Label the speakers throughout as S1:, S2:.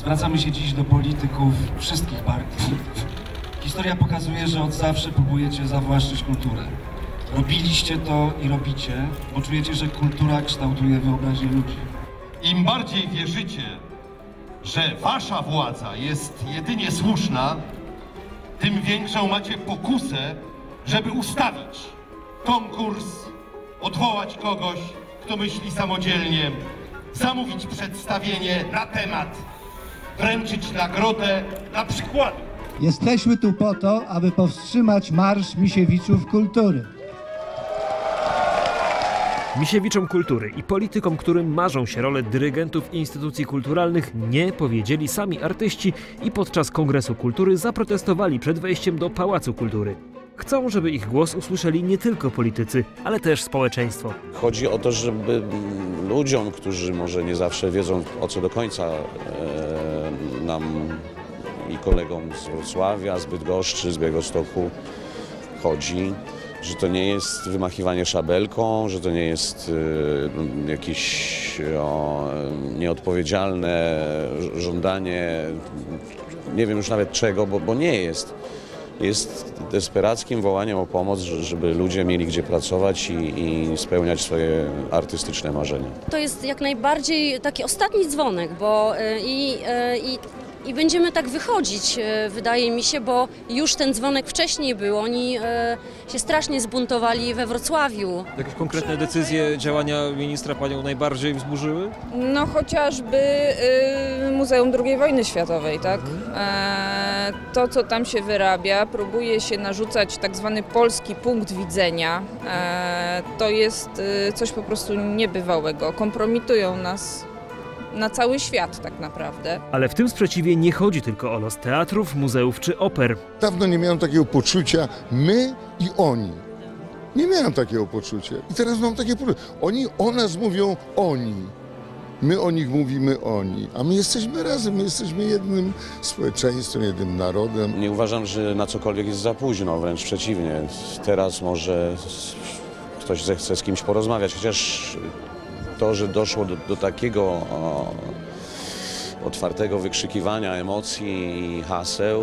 S1: Zwracamy się dziś do polityków wszystkich partii. Historia pokazuje, że od zawsze próbujecie zawłaszczyć kulturę. Robiliście to i robicie, bo czujecie, że kultura kształtuje wyobraźnię ludzi.
S2: Im bardziej wierzycie, że wasza władza jest jedynie słuszna, tym większą macie pokusę, żeby ustawić konkurs, odwołać kogoś, kto myśli samodzielnie, zamówić przedstawienie na temat, wręczyć nagrodę na przykład
S3: Jesteśmy tu po to, aby powstrzymać marsz misiewiczów kultury.
S4: Misiewiczom kultury i politykom, którym marzą się role dyrygentów instytucji kulturalnych, nie powiedzieli sami artyści i podczas Kongresu Kultury zaprotestowali przed wejściem do Pałacu Kultury. Chcą, żeby ich głos usłyszeli nie tylko politycy, ale też społeczeństwo.
S5: Chodzi o to, żeby ludziom, którzy może nie zawsze wiedzą o co do końca e, nam i kolegom z Wrocławia, z Bydgoszczy, z Białegostoku chodzi, że to nie jest wymachiwanie szabelką, że to nie jest e, jakieś o, nieodpowiedzialne żądanie, nie wiem już nawet czego, bo, bo nie jest. Jest desperackim wołaniem o pomoc, żeby ludzie mieli gdzie pracować i, i spełniać swoje artystyczne marzenia.
S6: To jest jak najbardziej taki ostatni dzwonek, bo y, i, y, i, i będziemy tak wychodzić, y, wydaje mi się, bo już ten dzwonek wcześniej był. Oni się strasznie zbuntowali we Wrocławiu.
S7: Jakieś konkretne decyzje, działania ministra panią najbardziej wzburzyły?
S8: No chociażby y, Muzeum II wojny światowej, tak? E, to, co tam się wyrabia, próbuje się narzucać tak zwany polski punkt widzenia. E, to jest y, coś po prostu niebywałego. Kompromitują nas na cały świat tak naprawdę.
S4: Ale w tym sprzeciwie nie chodzi tylko o los teatrów, muzeów czy oper.
S9: Dawno nie miałem takiego poczucia my i oni. Nie miałem takiego poczucia. I teraz mam takie poczucie. Oni o nas mówią oni. My o nich mówimy oni. A my jesteśmy razem, my jesteśmy jednym społeczeństwem, jednym narodem.
S5: Nie uważam, że na cokolwiek jest za późno, wręcz przeciwnie. Teraz może ktoś zechce z kimś porozmawiać, chociaż to, że doszło do, do takiego o, otwartego wykrzykiwania emocji i haseł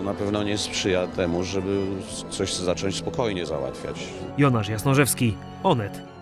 S5: y, na pewno nie sprzyja temu, żeby coś zacząć spokojnie załatwiać.
S4: Jonasz Jasnorzewski, Onet.